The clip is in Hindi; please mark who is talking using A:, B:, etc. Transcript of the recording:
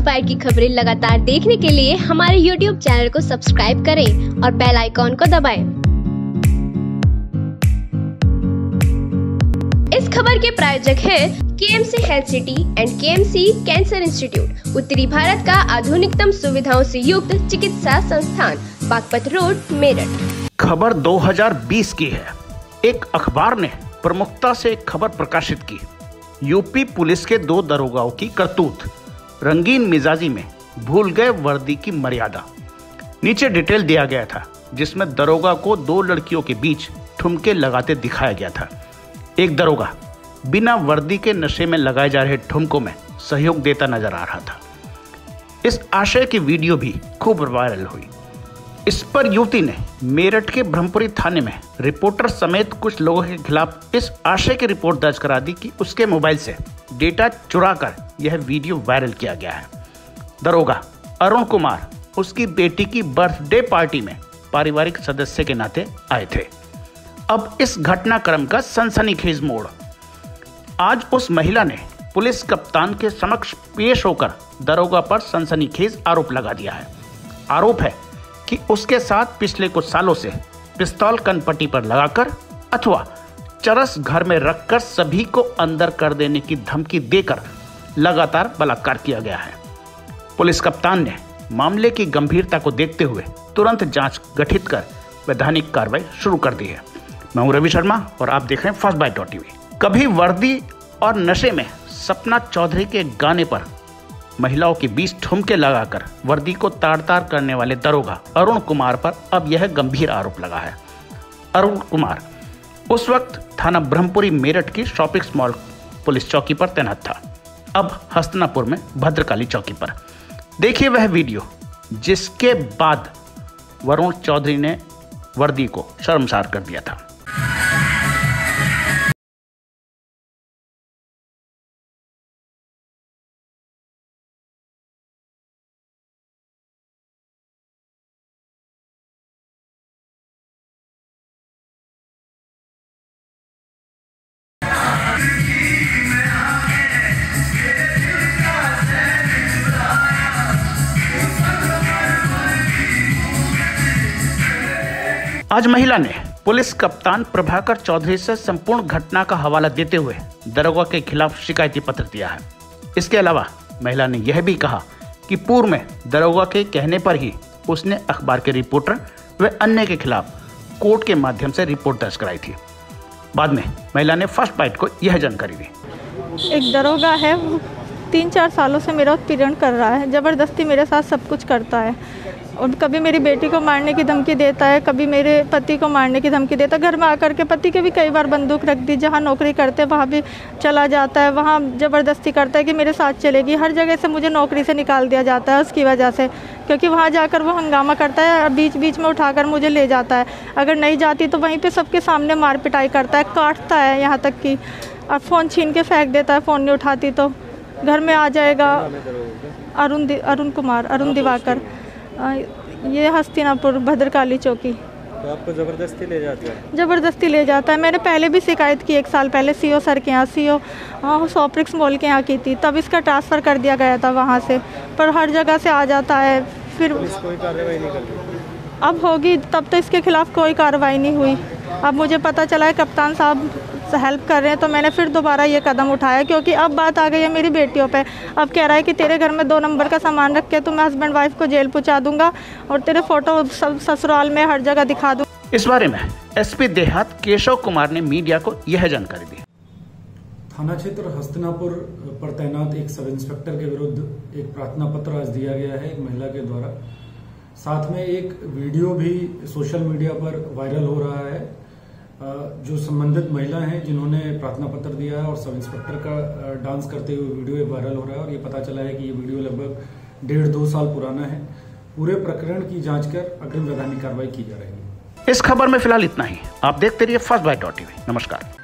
A: फ़र्स्ट बाइट की खबरें लगातार देखने के लिए हमारे यूट्यूब चैनल को सब्सक्राइब करें और बेल आइकॉन को दबाएँ। इस खबर के प्रायोजक है KMC health city and KMC cancer institute, उत्तरी भारत का आधुनिकतम सुविधाओं से युक्त चिकित्सा संस्थान, बागपत रोड, मेरठ।
B: खबर 2020 की है। एक अखबार ने प्रमुखता से खबर प्रकाशित की। यूपी पुलिस के दो दरोगाओं की करतूत। रंगीन मिजाजी में भूल गए वर्दी की मर्यादा। नीचे डिटेल दिया गया था, जिसमें दरोगा को दो लड़कियों के बीच ठुमके लगाते दिखाया गया था। एक दरोगा बिना वर्दी के नशे में लगाए जा रहे ठुमकों में सहयोग देता नज़र आ रहा था। इस आशय की वीडियो भी खूब वायरल हुई। इस पर युवती ने मेरठ के ब्रह्मपुरी थाने में रिपोर्टर समेत कुछ लोगों के खिलाफ इस आशय की रिपोर्ट दर्ज करा दी कि उसके मोबाइल से डेटा चुराकर यह वीडियो वायरल किया गया है। दरोगा अरुण कुमार उसकी बेटी की बर्थडे पार्टी में पारिवारिक सदस्य के नाते आए थे। अब इस घटनाक्रम का सनसनीखेज मोड़। आज उस महिला ने पुलिस कप्तान के समक्ष पेश होकर दरोगा पर सनसनीखेज आरोप लगा दिया है। आरोप है कि उसके साथ पिछले कुछ सालों से पिस्तौल कनपट्टी पर लगाकर अथवा चरस घर में रखकर सभी को अंदर कर देने की धमकी देकर लगातार बलात्कार किया गया है। पुलिस कप्तान ने मामले की गंभीरता को देखते हुए तुरंत जाँच गठित कर वैधानिक कार्रवाई शुरू कर दी है। मैं हूँ रवि शर्मा और आप देख रहे हैं फ़र्स्ट बाइट डॉट टीवी कभी वर्दी और नशे में सपना चौधरी के गाने पर महिलाओं के बीच ठुमके लगाकर वर्दी को तार ताड़ करने वाले दरोगा अरुण कुमार पर अब यह गंभीर आरोप लगा है। अरुण कुमार उस वक्त थाना ब्रह्मपुरी मेरठ की शॉपिंग मॉल पुलिस चौकी पर तैनात था। अब हस्तनापुर में भद्रकाली चौकी पर। देखिए वह वीडियो, जिसके बाद वरुण चौधरी ने वर्दी को शर्मसार कर दिया था। आज महिला ने पुलिस कप्तान प्रभाकर चौधरी से संपूर्ण घटना का हवाला देते हुए दरोगा के खिलाफ शिकायती पत्र दिया है। इसके अलावा महिला ने यह भी कहा कि पूर्व में दरोगा के कहने पर ही उसने अखबार के रिपोर्टर व अन्य के खिलाफ कोर्ट के माध्यम से रिपोर्ट दर्ज कराई थी। बाद में महिला ने फ़र्स्ट बाइट को यह जानकारी दी।
C: एक दरोगा है तीन चार सालों से मेरा उत्पीड़न कर रहा है, ज़बरदस्ती मेरे साथ सब कुछ करता है। और कभी मेरी बेटी को मारने की धमकी देता है, कभी मेरे पति को मारने की धमकी देता है। घर में आकर के पति के भी कई बार बंदूक रख दी, जहाँ नौकरी करते हैं वहाँ भी चला जाता है। वहाँ ज़बरदस्ती करता है कि मेरे साथ चलेगी। हर जगह से मुझे नौकरी से निकाल दिया जाता है उसकी वजह से, क्योंकि वहाँ जाकर वो हंगामा करता है और बीच बीच में उठाकर मुझे ले जाता है। अगर नहीं जाती तो वहीं पर सबके सामने मार पिटाई करता है, काटता है यहाँ तक कि और फ़ोन छीन के फेंक देता है, फ़ोन नहीं उठाती तो। घर में आ जाएगा अरुण अरुण कुमार, अरुण दिवाकर। ये हस्तिनापुर भद्रकाली चौकी।
D: तो आपको ज़बरदस्ती ले जाता है?
C: ज़बरदस्ती ले जाता है। मैंने पहले भी शिकायत की एक साल पहले सीओ सर के यहाँ सीओ सोप्रिक्स मॉल के यहाँ की थी। तब इसका ट्रांसफ़र कर दिया गया था वहाँ से। पर हर जगह से आ जाता है फिर
D: कोई कार्रवाई नहीं करती
C: अब होगी तब तो इसके खिलाफ़ कोई कार्रवाई नहीं हुई। अब मुझे पता चला है कप्तान साहब हेल्प कर रहे हैं तो मैंने फिर दोबारा ये कदम उठाया क्योंकि अब बात आ गई है मेरी बेटियों पे। अब कह रहा है कि तेरे घर में दो नंबर का सामान रख के तो मैं हस्बैंड वाइफ को जेल पहुँचा दूँगा और तेरे फ़ोटो ससुराल में हर जगह दिखा दूँ।
B: इस बारे में एसपी देहात केशव कुमार ने मीडिया को यह जानकारी दी।
E: थाना क्षेत्र हस्तिनापुर पर तैनात एक सब इंस्पेक्टर के विरुद्ध एक प्रार्थना पत्र आज दिया गया है एक महिला के द्वारा। साथ में एक वीडियो भी सोशल मीडिया पर वायरल हो रहा है। जो संबंधित महिला हैं, जिन्होंने प्रार्थना पत्र दिया है और सब इंस्पेक्टर का डांस करते हुए वीडियो वायरल हो रहा है और ये पता चला है कि ये वीडियो लगभग डेढ़ दो साल पुराना है। पूरे प्रकरण की जाँच कर अग्रिम वैधानिक कार्रवाई की जा रही है।
B: इस खबर में फ़िलहाल इतना ही। आप देखते रहिए फ़र्स्ट बाइट डॉट टीवी नमस्कार।